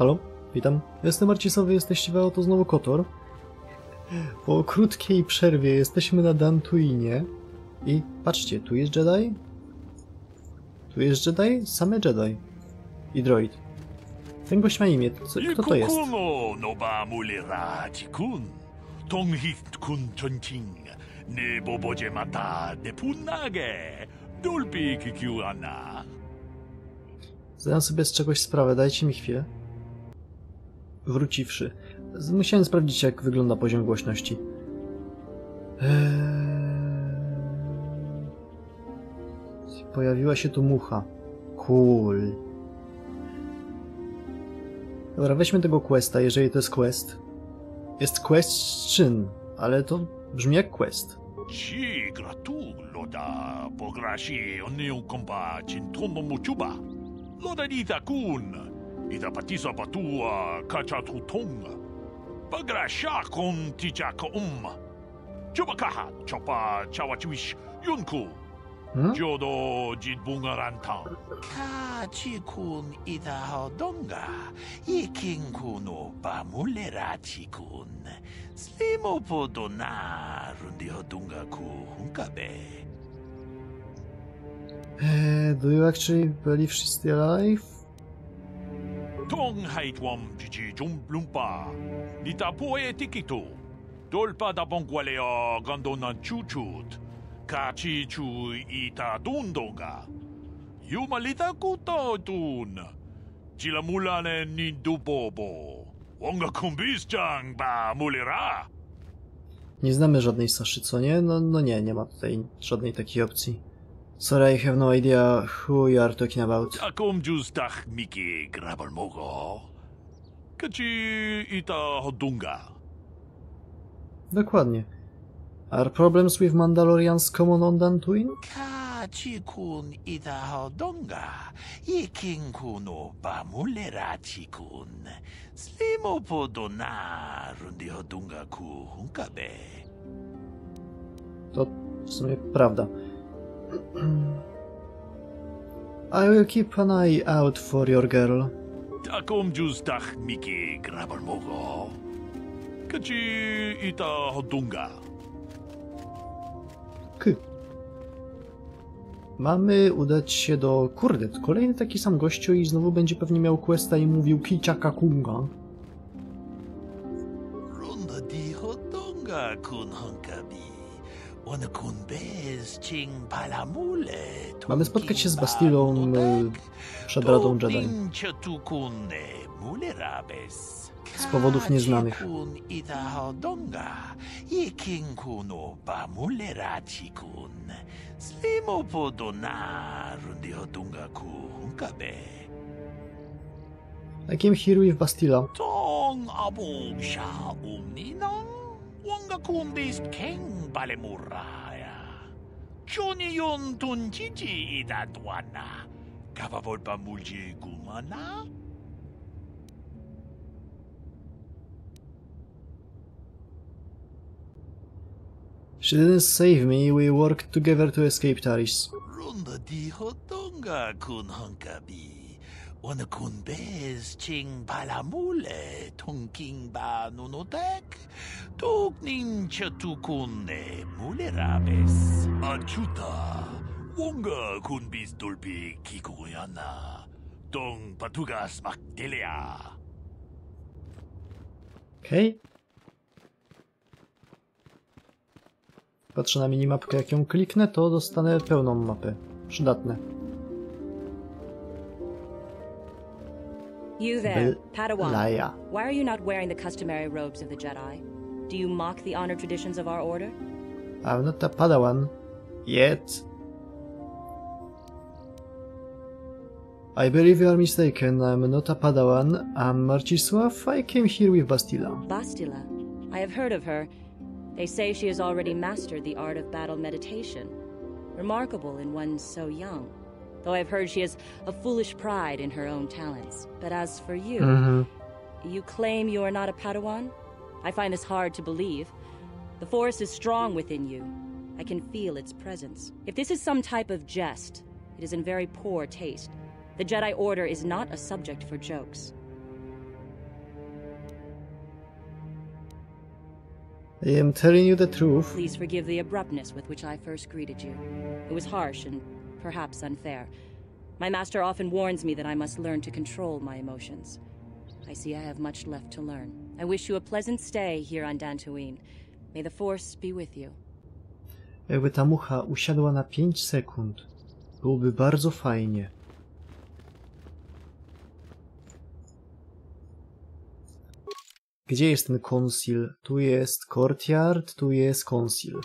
Halo, witam. Jestem Marcisowy, jesteście oto znowu Kotor. Po krótkiej przerwie jesteśmy na Dantuinie. I patrzcie, tu jest Jedi. Tu jest Jedi, same Jedi. I droid. Ten gość ma imię. Co, kto to jest? Zdałem sobie z czegoś sprawę, dajcie mi chwilę. Wróciwszy. Musiałem sprawdzić, jak wygląda poziom głośności. Eee... Pojawiła się tu mucha. Cool. Dobra, weźmy tego questa, jeżeli to jest quest. Jest question, ale to brzmi jak quest. Chi gratu loda bograshi oniu kompa chintomo muchuba. Loda ita kun. Itapatisa patua kachatutonga. Pagrasha kon tijaka umma. Chubakaha chopa chawachiwish yunku. Hmm? Jodo jidbungarantan. Kachikun idahodonga. Ikinkuno bamulerachikun. Slimo podona rundihodunga ku hunkabe. Eee, do you actually believe she's still alive? Tong haitwam jiji jumblumpa. Nita poe tikito. Dolpa da bongwalea gandona chuchut. Kachi chu ita dundonga. Yumalita kuta dun. Chila mulane nindu bobo. Wonga kumbis chang ba mulira. Nie znamy żadnej Saszy, co nie? No, no nie, nie ma tutaj żadnej takiej opcji. Sorry, I have no idea who you are talking about. Takom justach miki grabal mogo. Kaci ita hodunga. Dokładnie. Are problems with Mandalorians common on Dantuin? Kaci kun ita hodunga. Ikin kuno bamulera chikun. Slimo podona rundi hodunga ku hunkabe. To w sumie prawda. I will keep an eye out for your girl. Taką dziustach miki grabarmogo. Kaci ita hodunga. K. Mamy udać się do... Kurde, kolejny taki sam gościu i znowu będzie pewnie miał questa i mówił kicia kakunga. Runda di hodunga kun Mamy spotkać się z Bastilą y, przed Radą Jedi. Z powodów nieznanych. Jakim Hirui w Bastila? Tong abog sha umninang kundis balemuraya. Ah. Mulji gumana? She didn't save me, we worked together to escape Taris. Runda di hotonga kun. 가 군 헝까비 오늘 군베스 칭 발라물레 통킹바 누노닥 뚝닌 처투군네 물레라베스 Achuta. Wonga kunbis dolpi kikuyana. Tong patugas makdelea. Okej. Patrzę na minimapkę, jak ją kliknę, to dostanę pełną mapę. Przydatne. You there, Padawan. Why are you not wearing the customary robes of the Jedi? Do you mock the honor traditions of our order? I'm not a Padawan. Yet. I believe you are mistaken. I'm not a Padawan. I'm Marcisław. I came here with Bastila. Bastila. I have heard of her. They say she has already mastered the art of battle meditation. Remarkable in one so young though I've heard she has a foolish pride in her own talents. But as for you, mm-hmm. you claim you are not a Padawan? I find this hard to believe. The Force is strong within you. I can feel its presence. If this is some type of jest, it is in very poor taste. The Jedi Order is not a subject for jokes. I am telling you the truth. Please forgive the abruptness with which I first greeted you. It was harsh and perhaps unfair. My master often warns me that I must learn to control my emotions. I see I have much left to learn. I wish you a pleasant stay here on Dantooine. May the Force be with you. Jakby ta mucha usiadła na 5 sekund, byłoby bardzo fajnie. Gdzie jest ten conceal? Tu jest courtyard, tu jest conceal.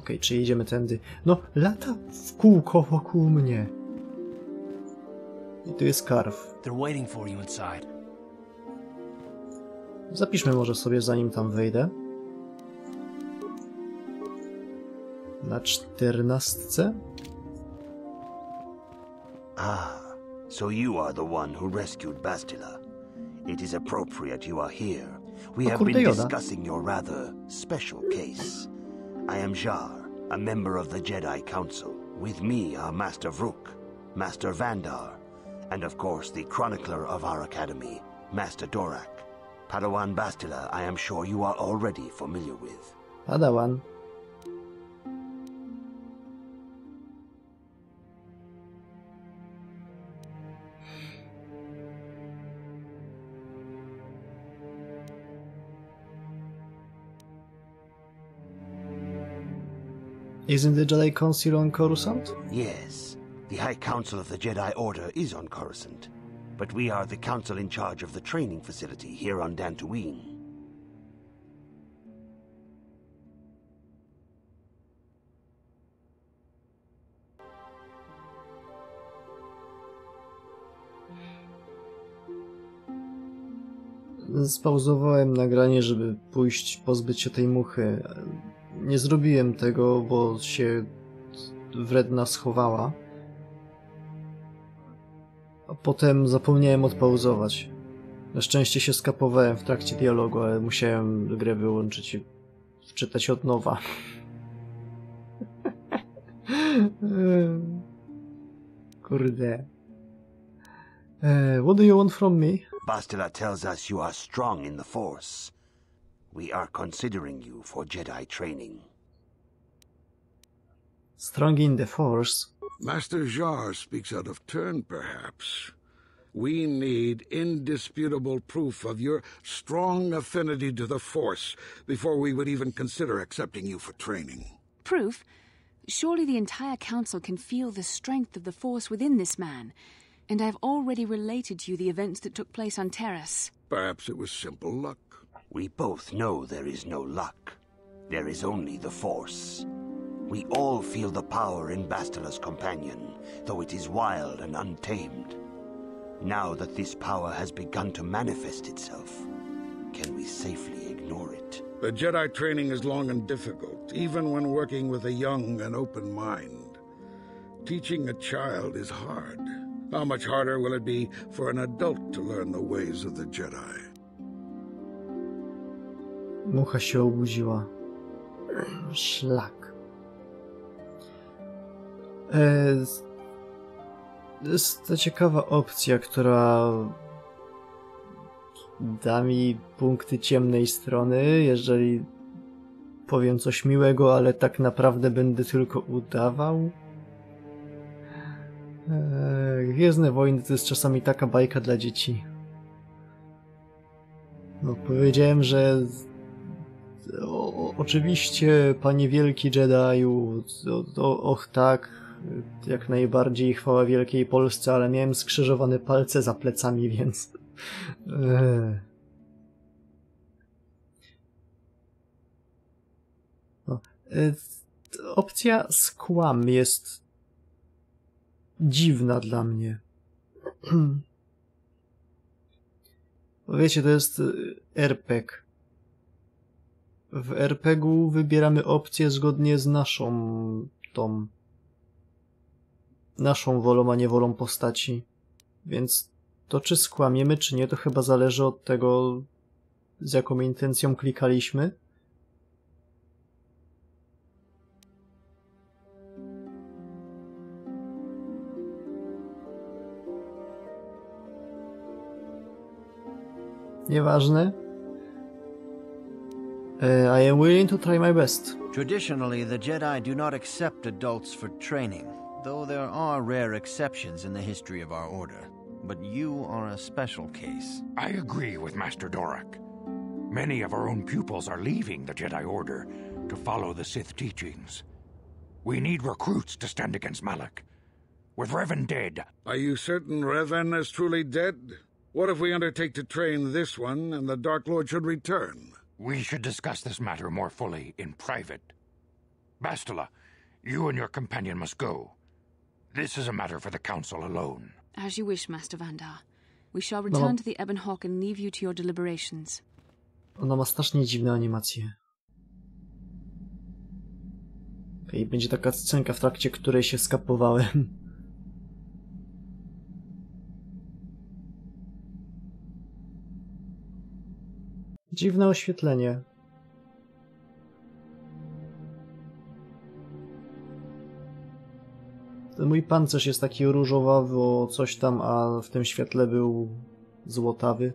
Okej, czy idziemy tędy? No, lata w kółko wokół mnie. I tu jest karw. Zapiszmy może sobie zanim tam wejdę. Na czternastce? Ah, so you are the one who rescued Bastila. It is appropriate you are here. We O have been discussing your rather special case. I am Zhar, a member of the Jedi Council. With me are Master Vrook, Master Vandar, and of course the chronicler of our academy, Master Dorak. Padawan Bastila, I am sure you are already familiar with. Padawan. Isn't the Jedi Council on Coruscant? Yes, the High Council of the Jedi Order is on Coruscant, but we are the council in charge of the training facility here on Dantooine. Spauzowałem nagranie, żeby pójść pozbyć się tej muchy. Nie zrobiłem tego, bo się wredna schowała. A potem zapomniałem odpauzować. Na szczęście się skapowałem w trakcie dialogu, ale musiałem grę wyłączyć i wczytać od nowa. Kurde. Eh, what do you want from me? Bastila tells us you are strong in the Force. We are considering you for Jedi training. Strong in the Force. Master Zhar speaks out of turn, perhaps. We need indisputable proof of your strong affinity to the Force before we would even consider accepting you for training. Proof? Surely the entire council can feel the strength of the force within this man. And I've already related to you the events that took place on Taris. Perhaps it was simple luck. We both know there is no luck. There is only the Force. We all feel the power in Bastila's companion, though it is wild and untamed. Now that this power has begun to manifest itself, can we safely ignore it? The Jedi training is long and difficult, even when working with a young and open mind. Teaching a child is hard. How much harder will it be for an adult to learn the ways of the Jedi? Mucha się obudziła. Szlak. E, jest to ciekawa opcja, która da mi punkty ciemnej strony, jeżeli powiem coś miłego, ale tak naprawdę będę tylko udawał. E, Gwiezdne Wojny to jest czasami taka bajka dla dzieci. No, powiedziałem, że o, oczywiście, panie wielki Jediu, o, och tak, jak najbardziej chwała wielkiej Polsce, ale miałem skrzyżowane palce za plecami, więc... No, e, opcja skłam jest dziwna dla mnie. Wiecie, to jest y, RPG. W RPG-u wybieramy opcję zgodnie z naszą tą naszą wolą, a nie wolą postaci. Więc to czy skłamiemy, czy nie, to chyba zależy od tego, z jaką intencją klikaliśmy. Nieważne. Uh, I am willing to try my best. Traditionally, the Jedi do not accept adults for training, though there are rare exceptions in the history of our order. But you are a special case. I agree with Master Dorak. Many of our own pupils are leaving the Jedi Order to follow the Sith teachings. We need recruits to stand against Malak. With Revan dead, Are you certain Revan is truly dead? What if we undertake to train this one and the Dark Lord should return? We should discuss this matter more fully in private. Bastila, you and your companion must go. This is a matter for the Council alone. As you wish, Master Vandar. We shall return to the Ebon Hawk and leave you to your deliberations. Ona ma strasznie dziwne animacje. Okej, będzie taka scenka, w trakcie której się skapowałem. Dziwne oświetlenie. Ten mój pancerz jest taki różowawy, o coś tam, a w tym świetle był złotawy.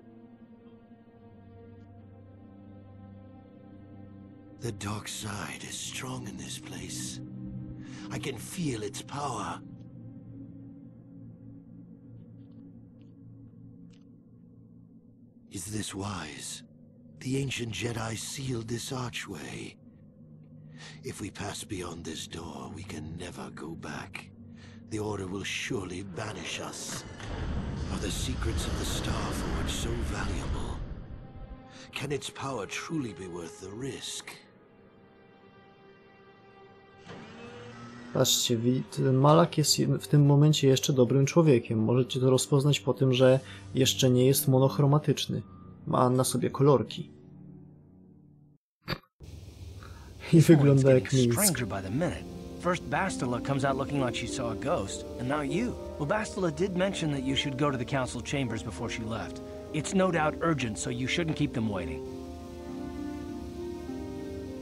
The dark side is strong in this place. I can feel its power. Is this wise? The ancient Jedi sealed this archway. If we pass beyond this door, we can never go back. The Order will surely banish us. Are the secrets of the Star Forge so valuable? Can its power truly be worth the risk? Patrzcie, Malak jest w tym momencie jeszcze dobrym człowiekiem. Możecie to rozpoznać po tym, że jeszcze nie jest monochromatyczny. Ma na sobie kolorki. I wygląda jak stranger by the minute. First Bastila comes out looking like she saw a ghost, and now you. Well, Bastila did mention that you should go to the council chambers before she left. It's no doubt urgent, so you shouldn't keep them waiting.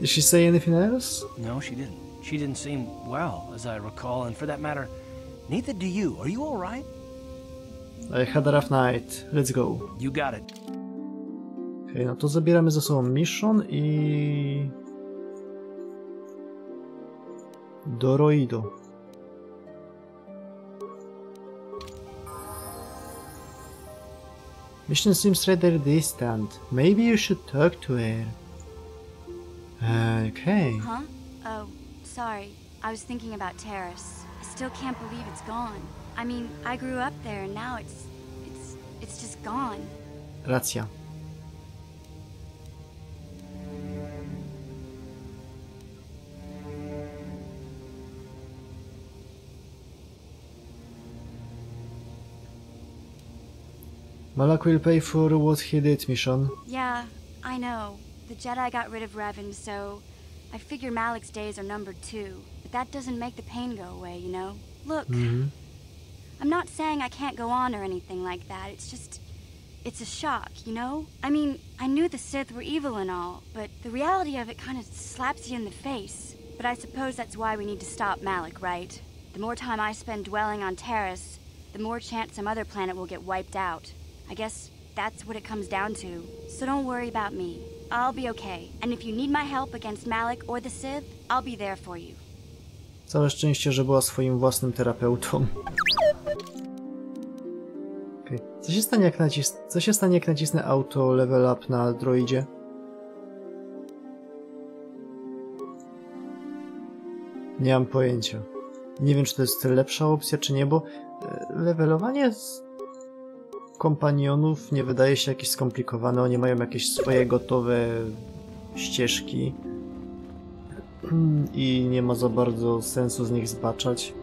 Did she say anything else? No, she didn't. She didn't seem well, as I recall, and for that matter, neither do you. Are you all right? I had a rough night. Let's go. You got it. Okej, no to zabieramy ze sobą Mission i... Doroido. Mission seems rather distant. Maybe you should talk to her. Okay. Huh? Oh, sorry. I was thinking about Taris. I still can't believe it's gone. I mean, I grew up there and now it's it's it's just gone. Racja. Malak will pay for what he did, Mission. Yeah, I know. The Jedi got rid of Revan, so I figure Malak's days are numbered too. But that doesn't make the pain go away, you know? Look, mm-hmm. I'm not saying I can't go on or anything like that. It's just it's a shock, you know? I mean, I knew the Sith were evil and all, but the reality of it kind of slaps you in the face. But I suppose that's why we need to stop Malik, right? The more time I spend dwelling on Taris, the more chance some other planet will get wiped out. I guess that's what it comes down to. So don't worry about me. I'll be okay. And if you need my help against Malik or the Sith, I'll be there for you. Całe szczęście, że była swoim własnym terapeutą. Okej. Co się stanie jak nacis... Co się stanie jak nacisnę auto level up na droidzie? Nie mam pojęcia. Nie wiem, czy to jest lepsza opcja, czy nie, bo e, levelowanie kompanionów nie wydaje się jakieś skomplikowane. Oni mają jakieś swoje gotowe ścieżki i nie ma za bardzo sensu z nich zbaczać.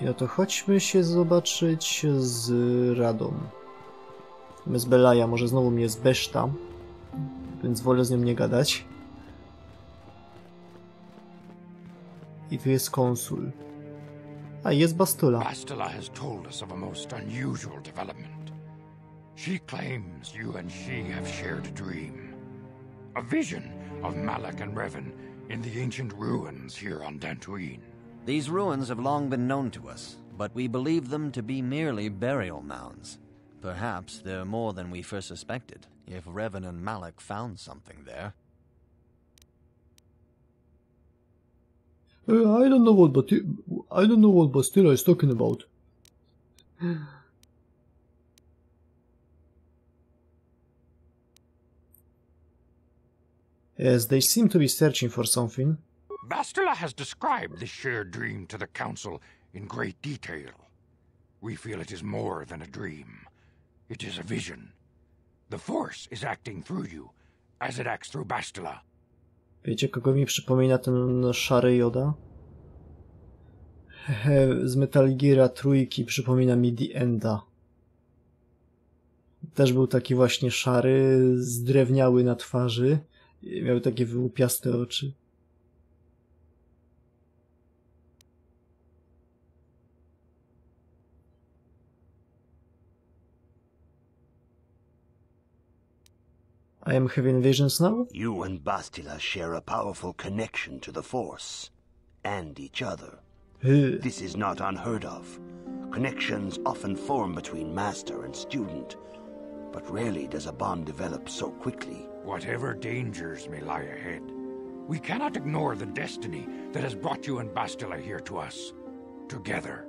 I no to chodźmy się zobaczyć z Radą. My z Belaja, może znowu mnie zbeszta, więc wolę z nią nie gadać. I tu jest konsul. A, ah, jest Bastula. Bastila has told us of a most unusual development. She claims you and she have shared a dream. A vision of Malak and Revan in the ancient ruins here on Dantooine. These ruins have long been known to us, but we believe them to be merely burial mounds. Perhaps they're more than we first suspected, if Revan and Malak found something there. Uh, I don't know what but I don't know what Bastila is talking about. Yes, they seem to be searching for something. Bastila has described this shared dream to the Council in great detail. We feel it is more than a dream. It is a vision. The Force is acting through you, as it acts through Bastila. Wiecie, kogo mi przypomina ten szary Joda? Z Metal Geara trójki przypomina mi The Enda. Też był taki właśnie szary, zdrewniały na twarzy. Miał takie wyłupiaste oczy. I am having visions now? You and Bastila share a powerful connection to the Force. And each other. This is not unheard of. Connections often form between master and student, but rarely does a bond develop so quickly. Whatever dangers may lie ahead, we cannot ignore the destiny that has brought you and Bastila here to us. Together.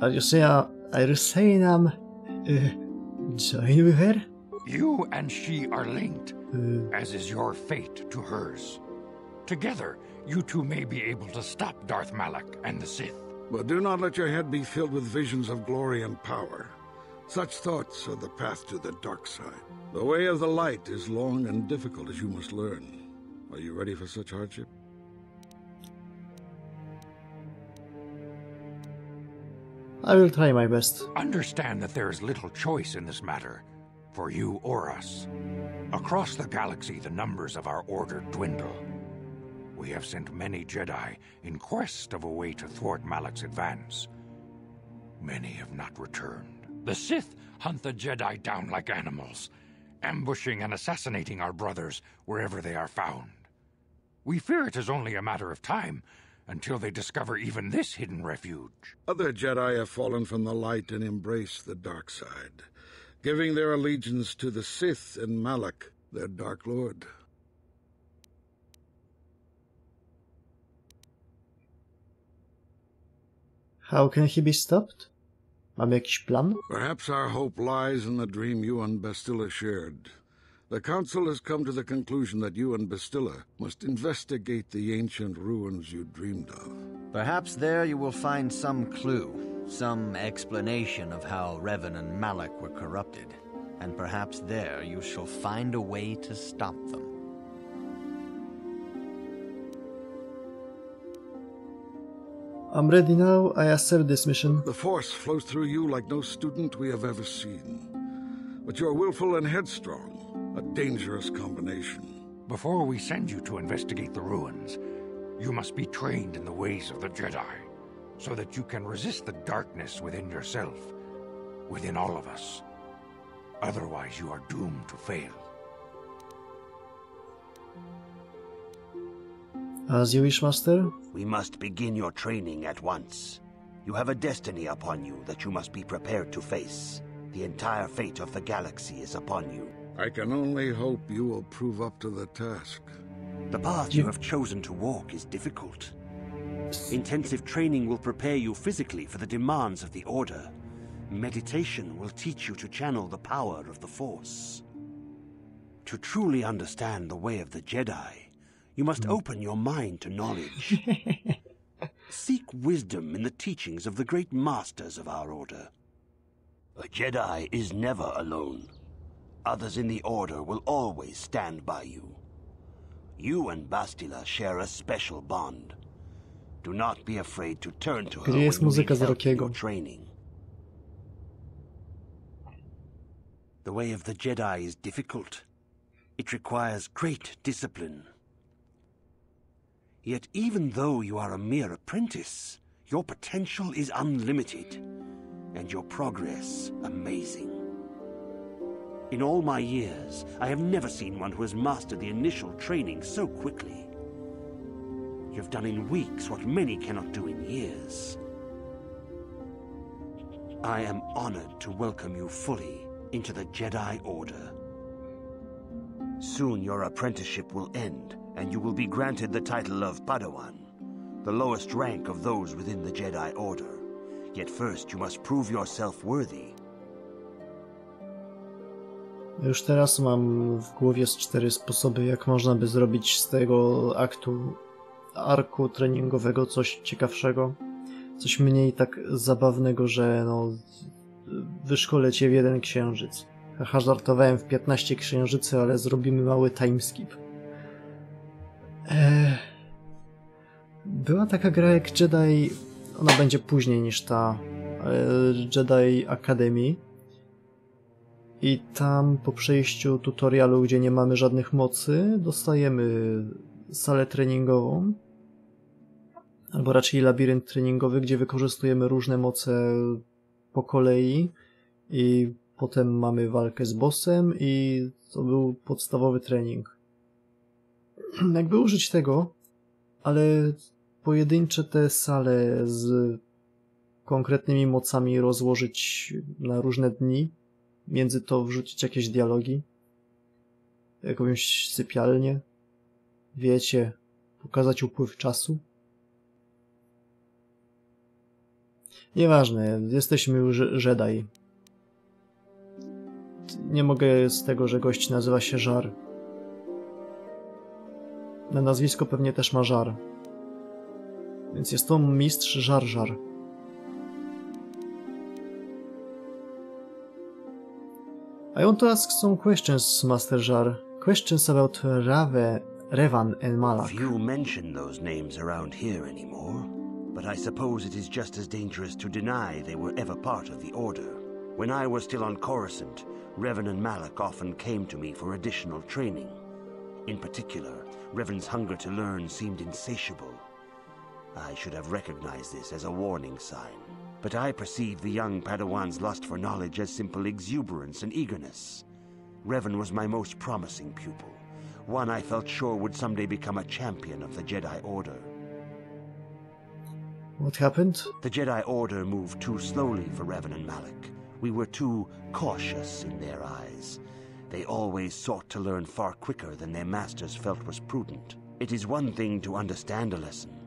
Are you saying, are uh, you saying I'm uh, join with her? You and she are linked, as is your fate to hers. Together, you two may be able to stop Darth Malak and the Sith. But do not let your head be filled with visions of glory and power. Such thoughts are the path to the dark side. The way of the light is long and difficult, as you must learn. Are you ready for such hardship? I will try my best. Understand that there is little choice in this matter, for you or us. Across the galaxy, the numbers of our order dwindle. We have sent many Jedi in quest of a way to thwart Malak's advance. Many have not returned. The Sith hunt the Jedi down like animals, ambushing and assassinating our brothers wherever they are found. We fear it is only a matter of time until they discover even this hidden refuge. Other Jedi have fallen from the light and embraced the dark side, giving their allegiance to the Sith and Malak, their Dark Lord. How can he be stopped? Mam jakiś plan? Perhaps our hope lies in the dream you and Bastila shared. The Council has come to the conclusion that you and Bastila must investigate the ancient ruins you dreamed of. Perhaps there you will find some clue, some explanation of how Revan and Malak were corrupted. And perhaps there you shall find a way to stop them. I'm ready now. I accept this mission. The Force flows through you like no student we have ever seen. But you're willful and headstrong, a dangerous combination. Before we send you to investigate the ruins, you must be trained in the ways of the Jedi, so that you can resist the darkness within yourself, within all of us. Otherwise, you are doomed to fail. As you wish, Master. We must begin your training at once. You have a destiny upon you that you must be prepared to face. The entire fate of the galaxy is upon you. I can only hope you will prove up to the task. The path you have chosen to walk is difficult. Intensive training will prepare you physically for the demands of the Order. Meditation will teach you to channel the power of the Force. To truly understand the way of the Jedi, you must hmm. open your mind to knowledge. Seek wisdom in the teachings of the great masters of our Order. A Jedi is never alone. Others in the Order will always stand by you. You and Bastila share a special bond. Do not be afraid to turn to her Gdzie when jest you need muzyka z training. The way of the Jedi is difficult. It requires great discipline. Yet even though you are a mere apprentice, your potential is unlimited, and your progress amazing. In all my years, I have never seen one who has mastered the initial training so quickly. You've done in weeks what many cannot do in years. I am honored to welcome you fully into the Jedi Order. Soon your apprenticeship will end, and you will be granted the title of Padawan, the lowest rank of those within the Jedi Order. Yet first you must prove yourself worthy. Już teraz mam w głowie z cztery sposoby, jak można by zrobić z tego aktu, arku treningowego coś ciekawszego. Coś mniej tak zabawnego, że no, wyszkolę cię w jeden księżyc. Haha, żartowałem w 15 księżycy, ale zrobimy mały timeskip. Eee... Była taka gra jak Jedi, ona będzie później niż ta Jedi Academy. I tam po przejściu tutorialu, gdzie nie mamy żadnych mocy, dostajemy salę treningową. Albo raczej labirynt treningowy, gdzie wykorzystujemy różne moce po kolei i potem mamy walkę z bossem i to był podstawowy trening. Jakby użyć tego, ale pojedyncze te sale z konkretnymi mocami rozłożyć na różne dni, między to wrzucić jakieś dialogi, jakąś sypialnię, wiecie, pokazać upływ czasu. Nieważne, jesteśmy już Jedi. Nie mogę z tego, że gość nazywa się Żar. Na nazwisko pewnie też ma Żar. Więc jest to mistrz Żar I want to ask some questions, Master Zhar. Questions about Rave, Revan and Malak. Few mention those names around here anymore, but I suppose it is just as dangerous to deny they were ever part of the Order. When I was still on Coruscant, Revan and Malak often came to me for additional training. In particular, Revan's hunger to learn seemed insatiable. I should have recognized this as a warning sign. But I perceived the young Padawan's lust for knowledge as simple exuberance and eagerness. Revan was my most promising pupil, one I felt sure would someday become a champion of the Jedi Order. What happened? The Jedi Order moved too slowly for Revan and Malak. We were too cautious in their eyes. They always sought to learn far quicker than their masters felt was prudent. It is one thing to understand a lesson,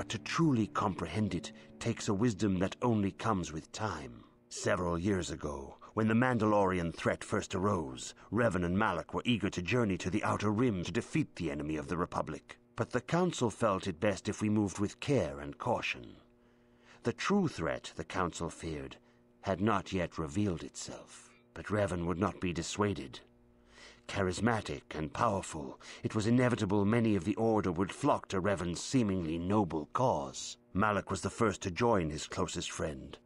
but to truly comprehend it takes a wisdom that only comes with time. Several years ago, when the Mandalorian threat first arose, Revan and Malak were eager to journey to the Outer Rim to defeat the enemy of the Republic. But the Council felt it best if we moved with care and caution. The true threat, the Council feared, had not yet revealed itself. But Revan would not be dissuaded. Charismatic and powerful, it was inevitable many of the Order would flock to Revan's seemingly noble cause. Malak was the first to join his closest friend.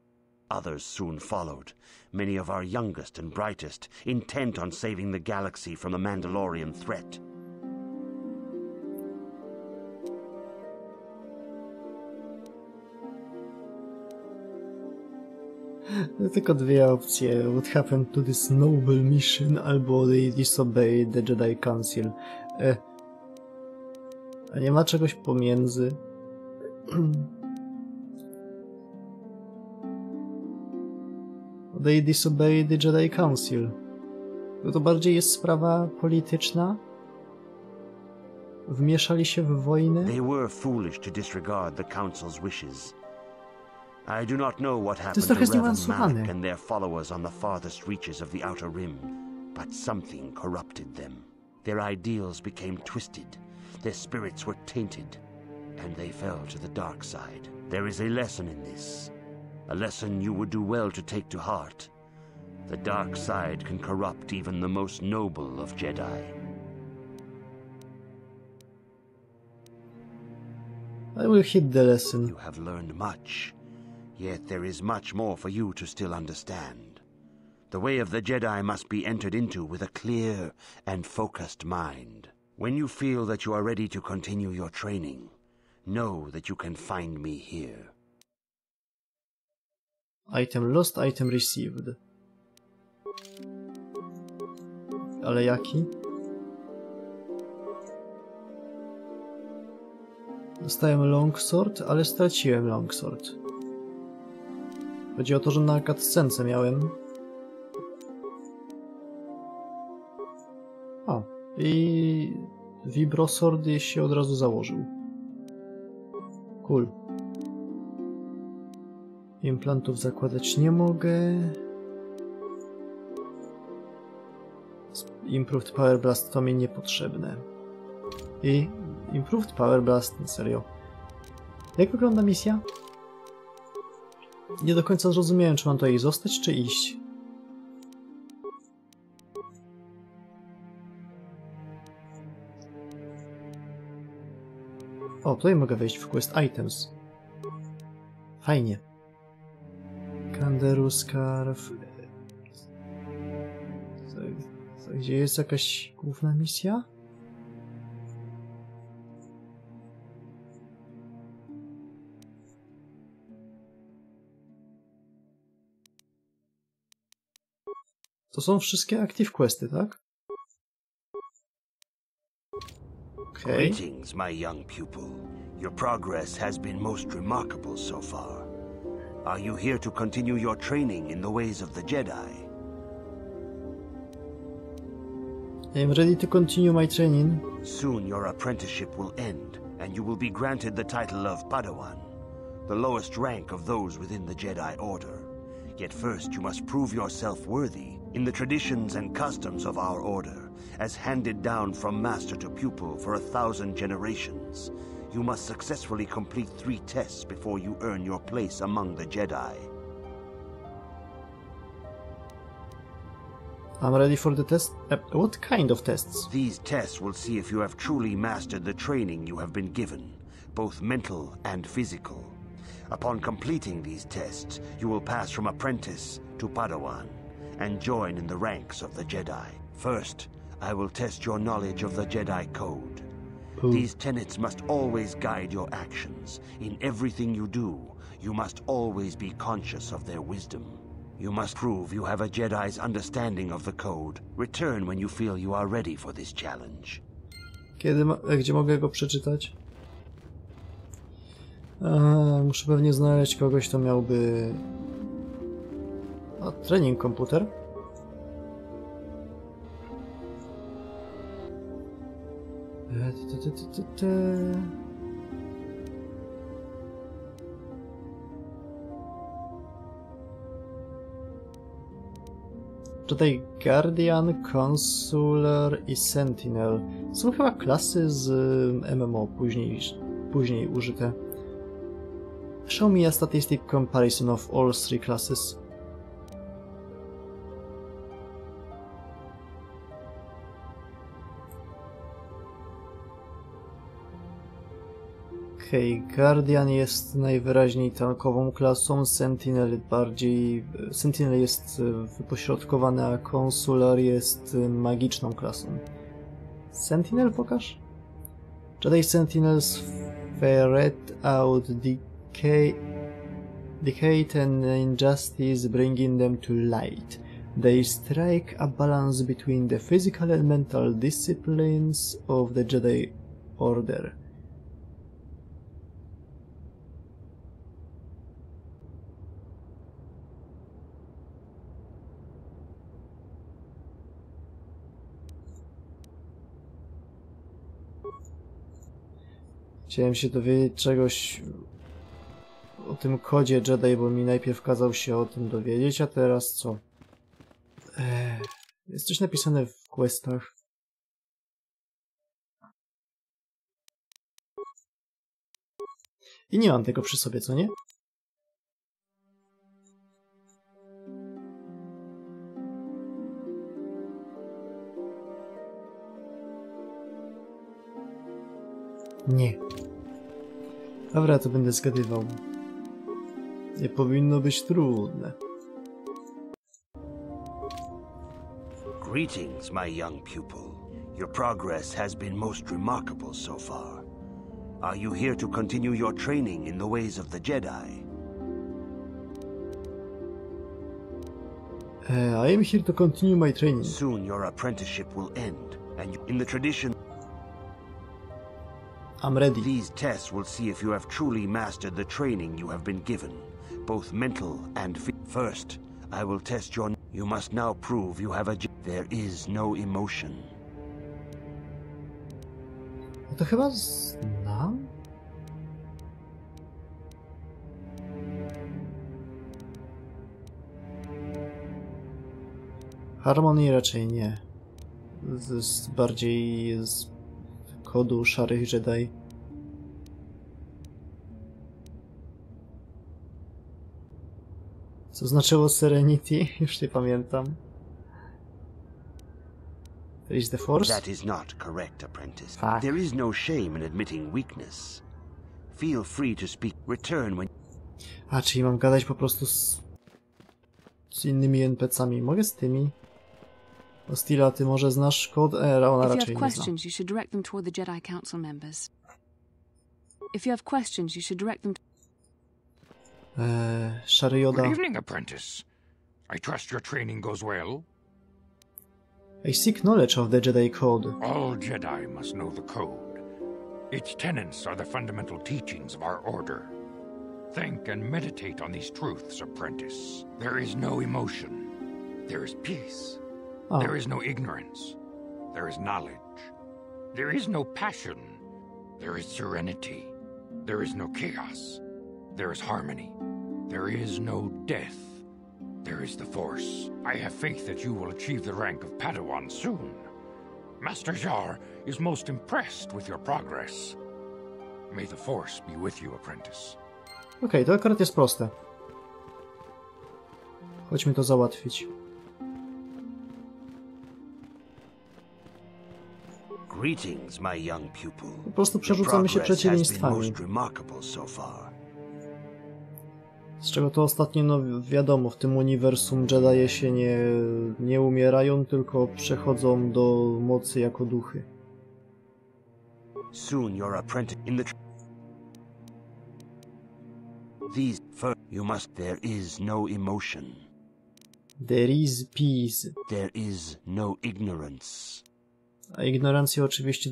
Others soon followed, many of our youngest and brightest, intent on saving the galaxy from the Mandalorian threat. Tylko dwie opcje. What happened to this noble mission albo they disobeyed the Jedi Council. E, a nie ma czegoś pomiędzy? they disobeyed the Jedi Council. No to bardziej jest sprawa polityczna? Wmieszali się w wojnę? They were foolish to disregard the Council's wishes. I do not know what happened to zniuansowane. Malak and their followers on the farthest reaches of the Outer Rim, but something corrupted them. Their ideals became twisted, their spirits were tainted, and they fell to the dark side. There is a lesson in this, a lesson you would do well to take to heart. The dark side can corrupt even the most noble of Jedi. I will hit the lesson. You have learned much, yet there is much more for you to still understand. The way of the Jedi must be entered into with a clear and focused mind. When you feel that you are ready to continue your training, know that you can find me here. Item lost, item received. Ale jaki? Dostałem longsword, ale straciłem longsword. Chodzi o to, że na cutscence miałem... A, i Vibrosword się od razu założył. Cool. Implantów zakładać nie mogę. Improved Power Blast to mi niepotrzebne. I Improved Power Blast, serio. Jak wygląda misja? Nie do końca zrozumiałem, czy mam tutaj zostać, czy iść. O, tutaj mogę wejść w Quest Items. Fajnie. Kanderu, Scarf... Gdzie jest jakaś główna misja? To są wszystkie Active Questy, tak? Okay. Greetings, my young pupil. Your progress has been most remarkable so far. Are you here to continue your training in the ways of the Jedi? I'm ready to continue my training. Soon your apprenticeship will end, and you will be granted the title of Padawan, the lowest rank of those within the Jedi Order. Yet first you must prove yourself worthy in the traditions and customs of our order, as handed down from master to pupil for a thousand generations. You must successfully complete three tests before you earn your place among the Jedi. I'm ready for the test. Uh, what kind of tests? These tests will see if you have truly mastered the training you have been given, both mental and physical. Upon completing these tests, you will pass from apprentice to Padawan and join in the ranks of the Jedi. First, I will test your knowledge of the Jedi Code. Ooh. These tenets must always guide your actions. In everything you do, you must always be conscious of their wisdom. You must prove you have a Jedi's understanding of the code. Return when you feel you are ready for this challenge. Kiedy, gdzie mogę go przeczytać? A, muszę pewnie znaleźć kogoś, kto miałby... A, trening komputer? E. Tutaj Guardian, Consular i Sentinel są chyba klasy z MMO później, później użyte. Show me a statistic comparison of all three classes. Okej, okay, Guardian jest najwyraźniej tankową klasą, Sentinel bardziej... Sentinel jest wypośrodkowany, a Consular jest magiczną klasą. Sentinel pokaż? Jedi Sentinels ferret out decay, decay and injustice, bringing them to light. They strike a balance between the physical and mental disciplines of the Jedi Order. Chciałem się dowiedzieć czegoś o tym kodzie Jedi, bo mi najpierw kazał się o tym dowiedzieć, a teraz co? Jest coś napisane w questach. I nie mam tego przy sobie, co nie? Nie. Dobra, to będę zgadywał. Nie powinno być trudne. Greetings, my young pupil. Your progress has been most remarkable so far. Are you here to continue your training in the ways of the Jedi? Uh, I am here to continue my training. Soon your apprenticeship will end, and in the tradition I'm ready. These tests will see if you have truly mastered the training you have been given, both mental and First, I will test your... You must now prove you have a... There is no emotion. No to chyba znam? Harmonii raczej nie. Z bardziej z kodu szarych Jedi. Co znaczyło Serenity? Już nie pamiętam. Is the Force? That is not correct, apprentice. Fuck. There is no shame in admitting weakness. Feel free to speak. Return when... A, czyli mam gadać po prostu z, z innymi NPC-ami. Mogę z tymi? Bastila, ty może znasz kod? E, ona If you raczej have nie zna. questions, you should direct them toward the Jedi Council members. If you have questions, you should direct them. E, Szary Joda. Good evening, apprentice. I trust your training goes well. I seek knowledge of the Jedi Code. All Jedi must know the code. Its tenets are the fundamental teachings of our order. Think and meditate on these truths, apprentice. There is no emotion. There is peace. A, There is no ignorance. There is knowledge. There is no passion. There is serenity. There is no chaos. There is harmony. There is no death. There is the Force. I have faith that you will achieve the rank of Padawan soon. Master Zhar is most impressed with your progress. May the Force be with you, apprentice. Okej, to akurat jest proste. Chodźmy to załatwić. Greetings, my young pupil. Po prostu przerzucamy się przeciwieństwami. Z czego to ostatnio no wiadomo, w tym uniwersum Jedi się nie, nie umierają, tylko przechodzą do mocy jako duchy. Soon your apprentice in the. These first, you must. There is no emotion. There is peace. There is no ignorance. A ignorancja oczywiście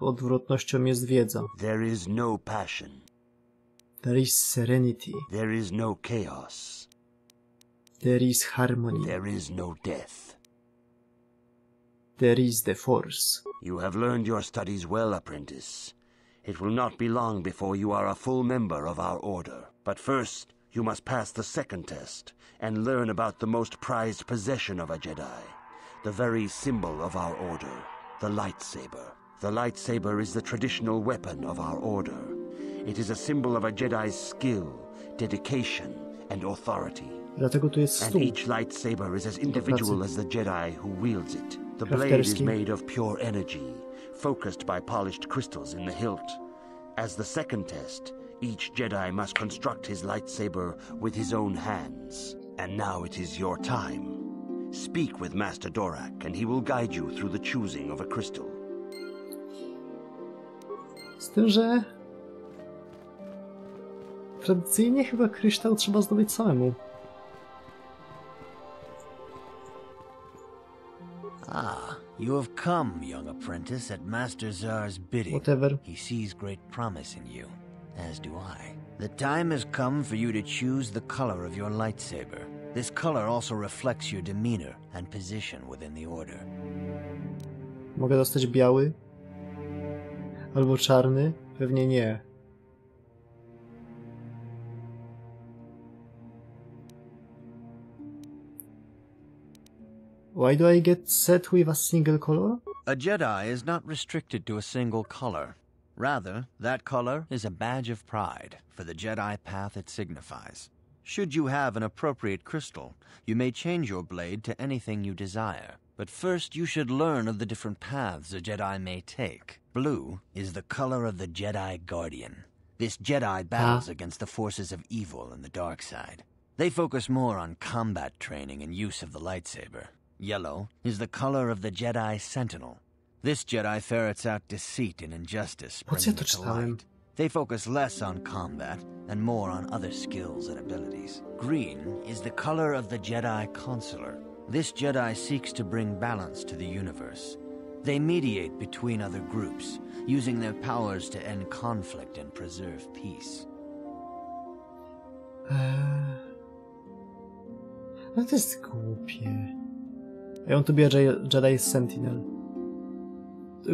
odwrotnością jest wiedza. There is no passion. There is serenity. There is no chaos. There is harmony. There is no death. There is the force. You have learned your studies well, apprentice. It will not be long before you are a full member of our order. But first, you must pass the second test and learn about the most prized possession of a Jedi, the very symbol of our order, the lightsaber. The lightsaber is the traditional weapon of our order. It is a symbol of a Jedi's skill, dedication, and authority. Dlatego tu jest And each lightsaber is as individual as the Jedi who wields it. The blade is made of pure energy, focused by polished crystals in the hilt. As the second test, each Jedi must construct his lightsaber with his own hands. And now it is your time. Speak with Master Dorak, and he will guide you through the choosing of a crystal. Z tym, że tradycyjnie chyba kryształ trzeba zdobyć samemu. Ah, you have come, young apprentice, at Master Zhar's bidding. Whatever. He sees great promise in you, as do I. The time has come for you to choose the color of your lightsaber. This color also reflects your demeanor and position within the Order. Mogę dostać biały? Albo czarny? Pewnie nie. Why do I get set with a single color? A Jedi is not restricted to a single color. Rather, that color is a badge of pride for the Jedi path it signifies. Should you have an appropriate crystal, you may change your blade to anything you desire. But first, you should learn of the different paths a Jedi may take. Blue is the color of the Jedi Guardian. This Jedi battles against the forces of evil and the dark side. They focus more on combat training and use of the lightsaber. Yellow is the color of the Jedi Sentinel. This Jedi ferrets out deceit and injustice, Po co ja bringing it to light. They focus less on combat and more on other skills and abilities. Green is the color of the Jedi Consular. This Jedi seeks to bring balance to the universe. They mediate between other groups, using their powers to end conflict and preserve peace. Eee... No to jest głupie. Ja on tu bierze Jedi Sentinel.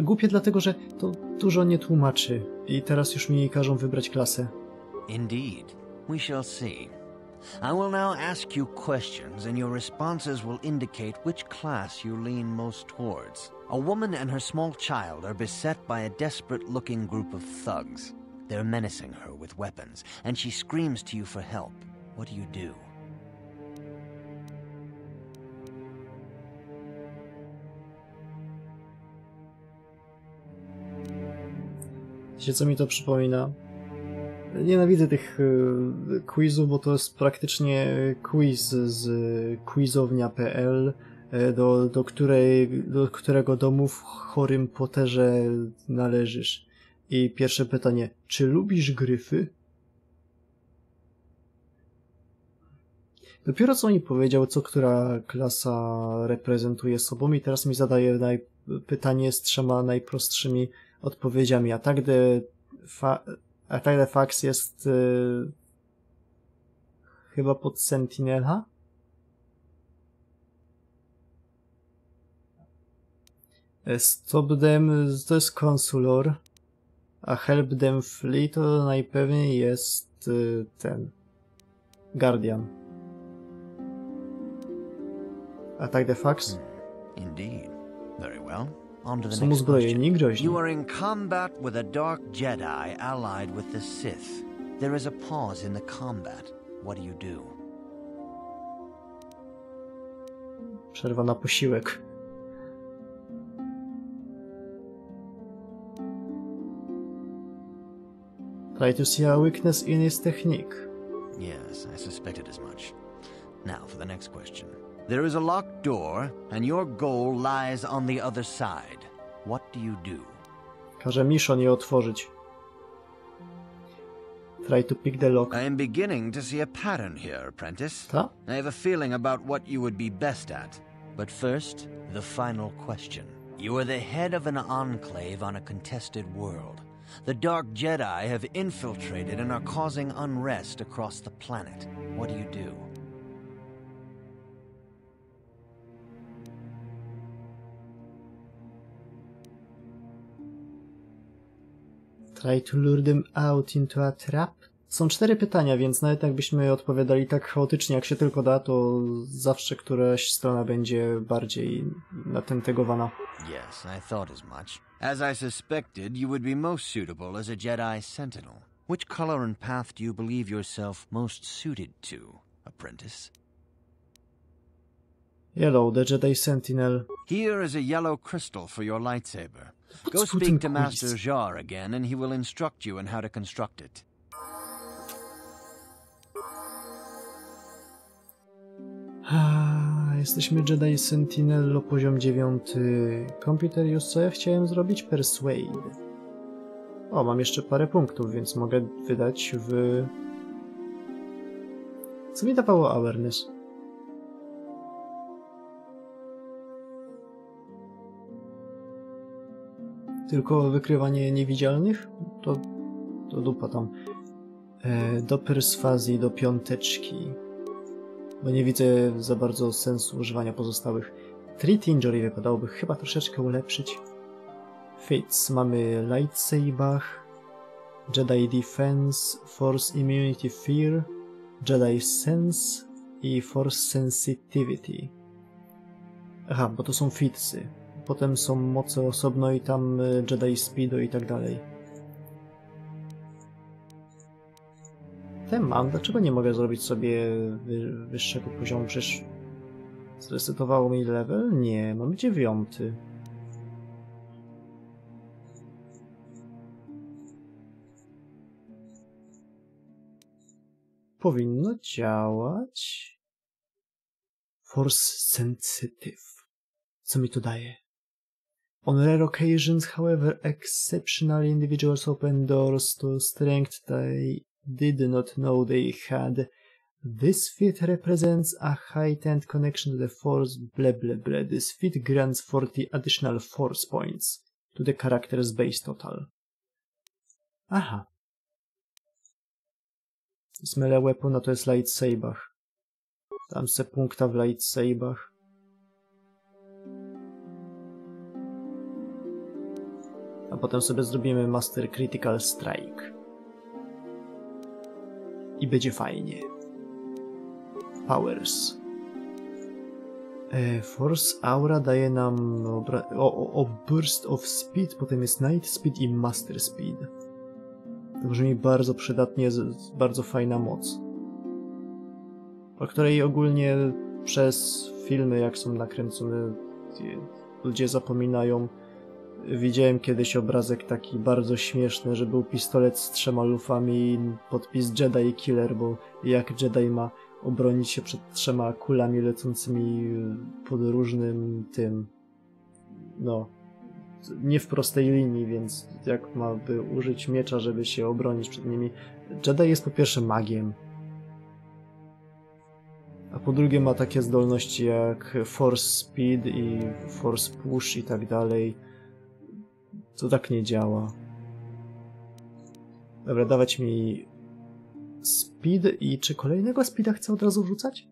Głupie dlatego, że to dużo nie tłumaczy i teraz już mi każą wybrać klasę. Indeed. We shall see. I will now ask you questions, and your responses will indicate which class you lean most towards. A woman and her small child are beset by a desperate looking group of thugs. They're menacing her with weapons, and she screams to you for help. What do you do? Wiecie, co mi to przypomina? Nienawidzę tych y, quizów, bo to jest praktycznie quiz z quizownia.pl, y, do, do, której, do którego domu w chorym Potterze należysz. I pierwsze pytanie, czy lubisz gryfy? Dopiero co mi powiedział, co która klasa reprezentuje sobą i teraz mi zadaje pytanie z trzema najprostszymi odpowiedziami. Attack the, fa Attack the Fax jest yy, chyba pod Sentinela? Stop them to jest Consulor, a Help them flee to najpewniej jest yy, ten Guardian. Attack the Fax? Indeed. Very well. On the Są next uzbrojeni, question. groźni. You are in combat with a dark Jedi allied with the Sith. There is a pause in the combat. What do you do? Przerwa na posiłek. Try to see a weakness in his technique. Yes, I suspected as much. Now for the next question. There is a locked door, and your goal lies on the other side. What do you do? Każe Mission je otworzyć. Try to pick the lock. I am beginning to see a pattern here, apprentice. Ta? I have a feeling about what you would be best at. But first, the final question. You are the head of an enclave on a contested world. The Dark Jedi have infiltrated and are causing unrest across the planet. What do you do? Try to lure them out into a trap. Są cztery pytania, więc nawet jakbyśmy odpowiadali tak chaotycznie, jak się tylko da, to zawsze któraś strona będzie bardziej natentegowana. Yes, I thought as much. As I suspected, you would be most suitable as a Jedi Sentinel. Which color and path do you believe yourself most suited to, apprentice? Yellow, the Jedi Sentinel. Here is a yellow crystal for your lightsaber. Go speak to Master? Jar again, and he will instruct you in how to construct it. Ah, Jesteśmy Jedi Sentinel o poziom 9. Computer już co ja chciałem zrobić? Persuade. O, mam jeszcze parę punktów, więc mogę wydać w... Co mi dawało awareness? Tylko wykrywanie niewidzialnych? To, to dupa tam. E, do perswazji, do piąteczki. Bo nie widzę za bardzo sensu używania pozostałych. Treat Injury wypadałoby chyba troszeczkę ulepszyć. Fates mamy Lightsaber, Jedi Defense, Force Immunity Fear, Jedi Sense i Force Sensitivity. Aha, bo to są fitsy. Potem są moce osobno i tam y, Jedi Speedo i tak dalej. Te mam, dlaczego nie mogę zrobić sobie wy, wyższego poziomu? Przecież zresetowało mi level? Nie, mamy dziewiąty. Powinno działać. Force Sensitive. Co mi to daje? On rare occasions, however, exceptional individuals open doors to strength they did not know they had. This feat represents a heightened connection to the force blah blah blah. This feat grants 40 additional force points to the character's base total. Aha. Z melee weapon, no to jest lightsaber. Tam se punkta w. A potem sobie zrobimy Master Critical Strike. I będzie fajnie. Powers. E, Force Aura daje nam o, o, o Burst of Speed, potem jest Night Speed i Master Speed. To brzmi bardzo przydatnie, bardzo fajna moc. O której ogólnie przez filmy, jak są nakręcone, ludzie zapominają. Widziałem kiedyś obrazek taki bardzo śmieszny, że był pistolet z trzema lufami i podpis Jedi Killer, bo jak Jedi ma obronić się przed trzema kulami lecącymi pod różnym tym, no, nie w prostej linii, więc jak ma by użyć miecza, żeby się obronić przed nimi. Jedi jest po pierwsze magiem, a po drugie ma takie zdolności jak Force Speed i Force Push i tak dalej. To tak nie działa. Dobra, dawać mi Speed i czy kolejnego Speeda chcę od razu wrzucać?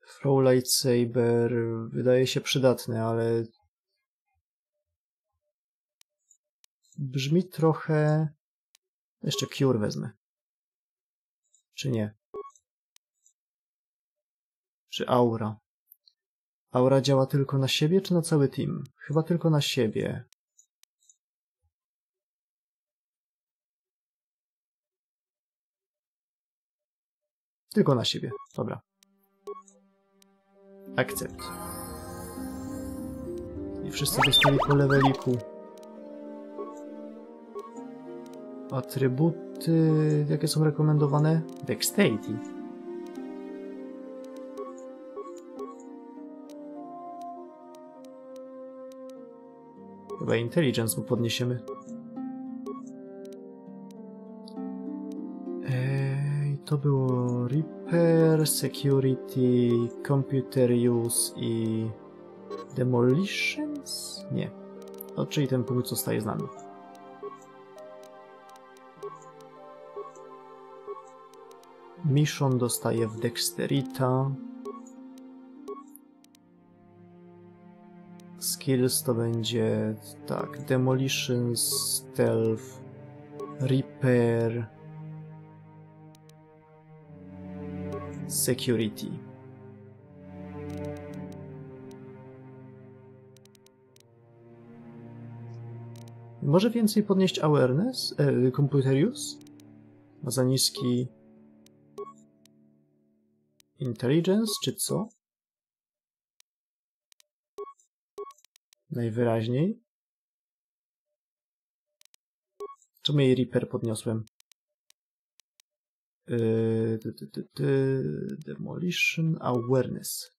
Throw Lightsaber wydaje się przydatny, ale brzmi trochę... Jeszcze Cure wezmę. Czy nie? Czy Aura? Aura działa tylko na siebie, czy na cały team? Chyba tylko na siebie. Tylko na siebie. Dobra. Akcept. I wszyscy dostali po leveliku. Atrybuty... Jakie są rekomendowane? Dexterity. Chyba Intelligence mu podniesiemy. Ej, to było Repair, Security, Computer Use i Demolitions? Nie. O, czyli ten punkt zostaje z nami. Mission dostaje w Dexterita. Skills to będzie tak, Demolition, Stealth, Repair, Security. Może więcej podnieść awareness, e, computer? Ma za niski intelligence, czy co? Najwyraźniej. Czemu jej Reaper podniosłem? Yy, demolition Awareness.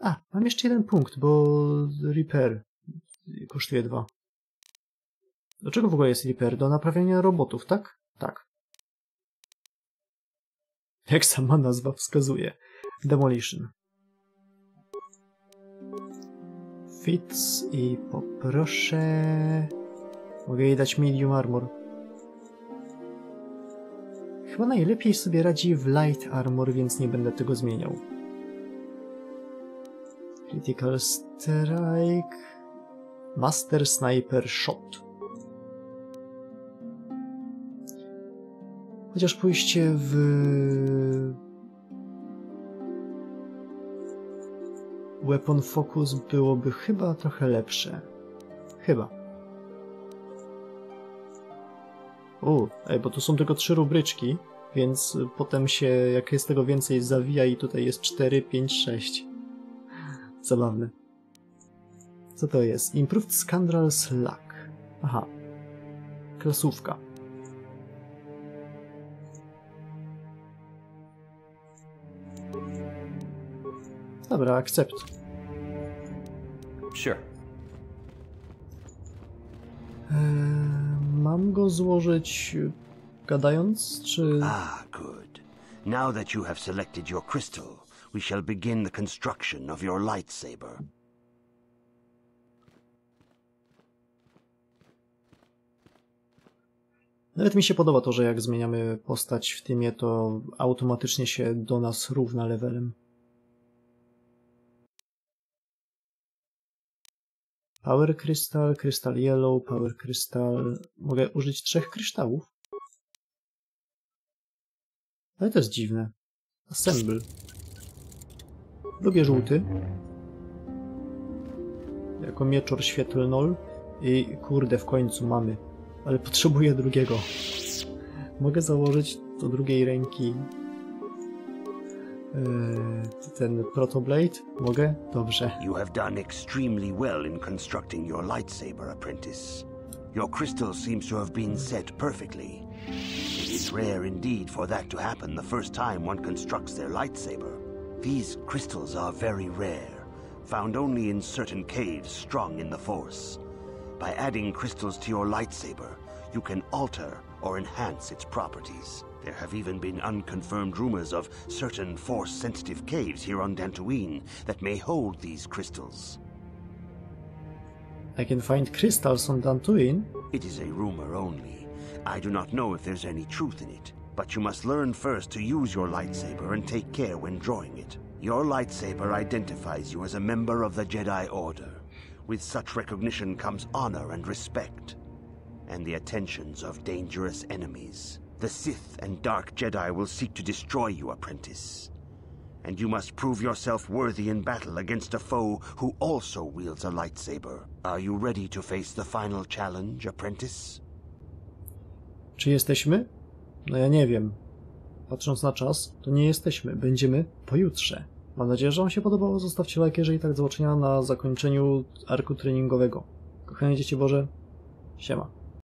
A, mam jeszcze jeden punkt, bo Reaper kosztuje dwa. Do czego w ogóle jest Reaper? Do naprawiania robotów, tak? Tak. Jak sama nazwa wskazuje. Demolition. Fits i poproszę... Mogę jej dać medium armor. Chyba najlepiej sobie radzi w light armor, więc nie będę tego zmieniał. Critical Strike... Master Sniper Shot. Chociaż pójście w Weapon Focus byłoby chyba trochę lepsze. Chyba. U, ej, bo tu są tylko trzy rubryczki, więc potem się, jak jest tego więcej, zawija i tutaj jest 4, 5, 6. Zabawne. Co to jest? Improved Scoundrel's Luck. Aha. Klasówka. Dobra, accept. Sure. Eee, mam go złożyć gadając, czy... Ah, good. Now that you have selected your crystal, we shall begin the construction of your lightsaber. Nawet mi się podoba to, że jak zmieniamy postać w tymie, to automatycznie się do nas równa levelem. Power Crystal, Crystal Yellow, Power Crystal... Mogę użyć trzech kryształów? Ale to jest dziwne. Assemble. Lubię żółty. Jako mieczor świetlnol. I kurde, w końcu mamy. Ale potrzebuję drugiego. Mogę założyć do drugiej ręki ten Protoblade? Mogę? Dobrze. You have done extremely well in constructing your lightsaber, apprentice. Your crystal seems to have been set perfectly. It is rare indeed for that to happen the first time one constructs their lightsaber. These crystals are very rare, found only in certain caves strong in the Force. By adding crystals to your lightsaber, you can alter or enhance its properties. There have even been unconfirmed rumors of certain Force-sensitive caves here on Dantooine that may hold these crystals. I can find crystals on Dantooine. It is a rumor only. I do not know if there's any truth in it, but you must learn first to use your lightsaber and take care when drawing it. Your lightsaber identifies you as a member of the Jedi Order. With such recognition comes honor and respect, and the attentions of dangerous enemies. The Sith and Dark Jedi will seek to destroy you, apprentice. And you must prove yourself worthy in battle against a foe who also wields a lightsaber. Are you ready to face the final challenge, apprentice? Czy jesteśmy? No ja nie wiem. Patrząc na czas, to nie jesteśmy. Będziemy pojutrze. Mam nadzieję, że Wam się podobało. Zostawcie like, jeżeli tak, do zobaczenia na zakończeniu arku treningowego. Kochane Dzieci Boże, siema.